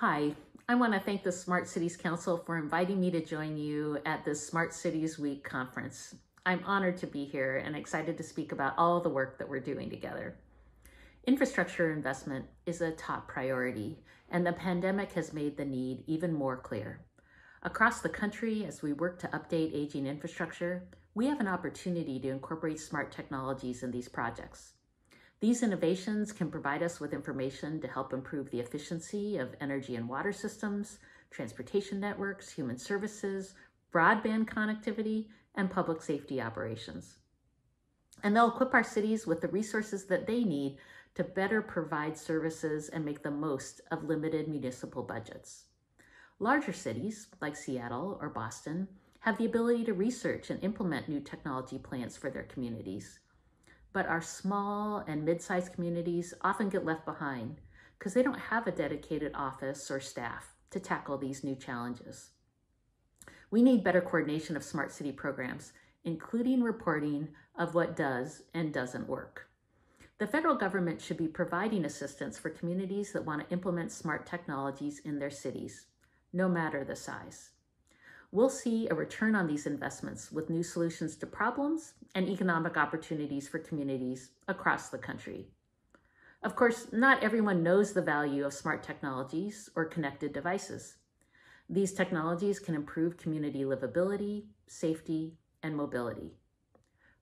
Hi, I want to thank the Smart Cities Council for inviting me to join you at this Smart Cities Week conference. I'm honored to be here and excited to speak about all the work that we're doing together. Infrastructure investment is a top priority, and the pandemic has made the need even more clear. Across the country, as we work to update aging infrastructure, we have an opportunity to incorporate smart technologies in these projects. These innovations can provide us with information to help improve the efficiency of energy and water systems, transportation networks, human services, broadband connectivity, and public safety operations. And they'll equip our cities with the resources that they need to better provide services and make the most of limited municipal budgets. Larger cities, like Seattle or Boston, have the ability to research and implement new technology plans for their communities but our small and mid-sized communities often get left behind because they don't have a dedicated office or staff to tackle these new challenges. We need better coordination of smart city programs, including reporting of what does and doesn't work. The federal government should be providing assistance for communities that want to implement smart technologies in their cities, no matter the size we'll see a return on these investments with new solutions to problems and economic opportunities for communities across the country. Of course, not everyone knows the value of smart technologies or connected devices. These technologies can improve community livability, safety, and mobility.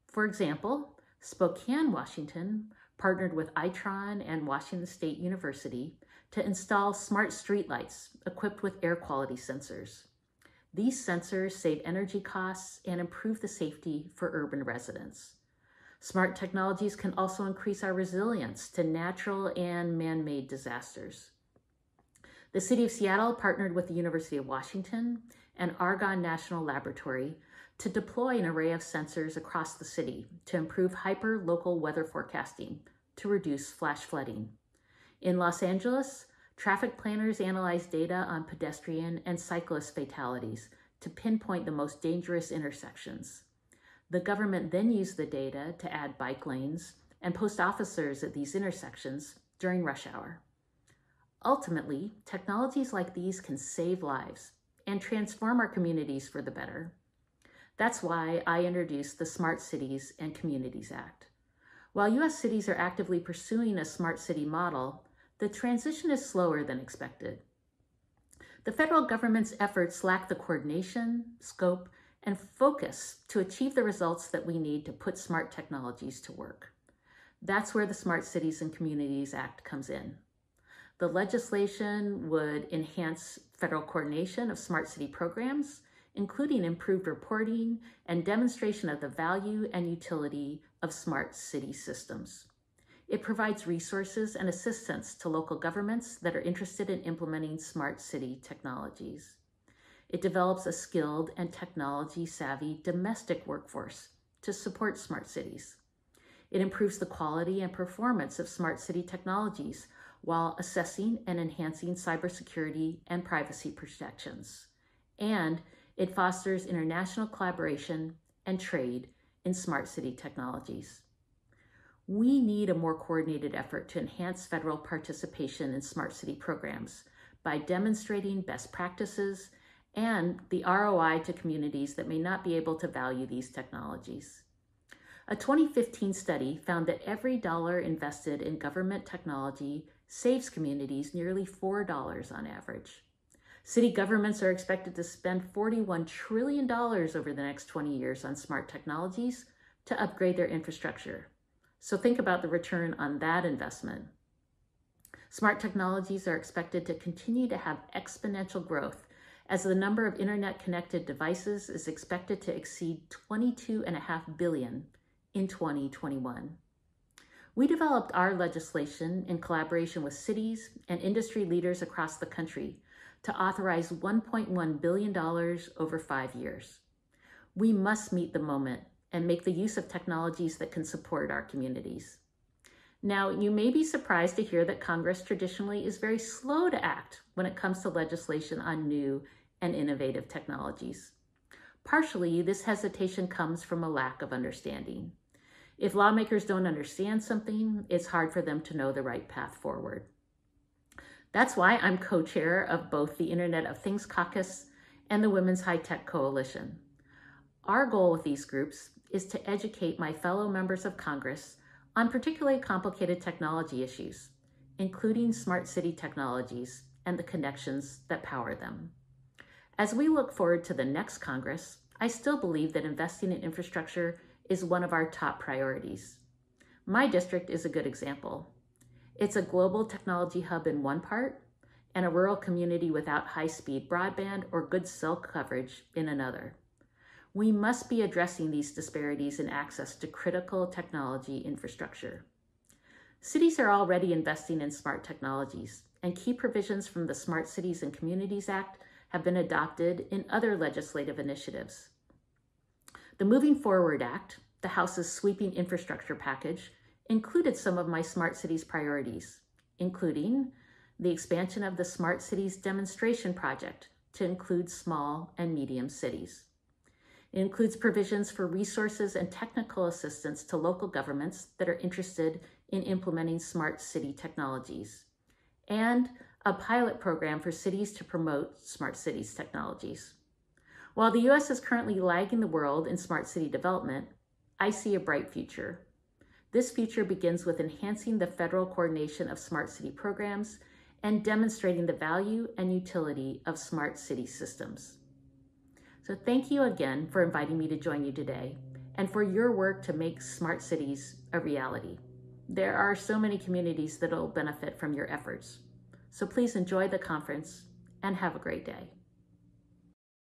For example, Spokane, Washington partnered with Itron and Washington State University to install smart streetlights equipped with air quality sensors. These sensors save energy costs and improve the safety for urban residents. Smart technologies can also increase our resilience to natural and man-made disasters. The City of Seattle partnered with the University of Washington and Argonne National Laboratory to deploy an array of sensors across the city to improve hyper-local weather forecasting to reduce flash flooding. In Los Angeles, Traffic planners analyze data on pedestrian and cyclist fatalities to pinpoint the most dangerous intersections. The government then used the data to add bike lanes and post officers at these intersections during rush hour. Ultimately, technologies like these can save lives and transform our communities for the better. That's why I introduced the Smart Cities and Communities Act. While U.S. cities are actively pursuing a smart city model, the transition is slower than expected. The federal government's efforts lack the coordination, scope, and focus to achieve the results that we need to put smart technologies to work. That's where the Smart Cities and Communities Act comes in. The legislation would enhance federal coordination of smart city programs, including improved reporting and demonstration of the value and utility of smart city systems. It provides resources and assistance to local governments that are interested in implementing smart city technologies. It develops a skilled and technology savvy domestic workforce to support smart cities. It improves the quality and performance of smart city technologies while assessing and enhancing cybersecurity and privacy protections. And it fosters international collaboration and trade in smart city technologies. We need a more coordinated effort to enhance federal participation in smart city programs by demonstrating best practices and the ROI to communities that may not be able to value these technologies. A 2015 study found that every dollar invested in government technology saves communities nearly $4 on average. City governments are expected to spend $41 trillion over the next 20 years on smart technologies to upgrade their infrastructure. So think about the return on that investment. Smart technologies are expected to continue to have exponential growth as the number of internet connected devices is expected to exceed 22.5 billion in 2021. We developed our legislation in collaboration with cities and industry leaders across the country to authorize $1.1 billion over five years. We must meet the moment and make the use of technologies that can support our communities. Now, you may be surprised to hear that Congress traditionally is very slow to act when it comes to legislation on new and innovative technologies. Partially, this hesitation comes from a lack of understanding. If lawmakers don't understand something, it's hard for them to know the right path forward. That's why I'm co-chair of both the Internet of Things Caucus and the Women's High Tech Coalition. Our goal with these groups is to educate my fellow members of Congress on particularly complicated technology issues, including smart city technologies and the connections that power them. As we look forward to the next Congress, I still believe that investing in infrastructure is one of our top priorities. My district is a good example. It's a global technology hub in one part and a rural community without high-speed broadband or good cell coverage in another. We must be addressing these disparities in access to critical technology infrastructure. Cities are already investing in smart technologies, and key provisions from the Smart Cities and Communities Act have been adopted in other legislative initiatives. The Moving Forward Act, the House's sweeping infrastructure package, included some of my Smart Cities priorities, including the expansion of the Smart Cities demonstration project to include small and medium cities. It includes provisions for resources and technical assistance to local governments that are interested in implementing smart city technologies, and a pilot program for cities to promote smart cities technologies. While the US is currently lagging the world in smart city development, I see a bright future. This future begins with enhancing the federal coordination of smart city programs and demonstrating the value and utility of smart city systems. So thank you again for inviting me to join you today and for your work to make smart cities a reality. There are so many communities that will benefit from your efforts. So please enjoy the conference and have a great day.